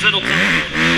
せのか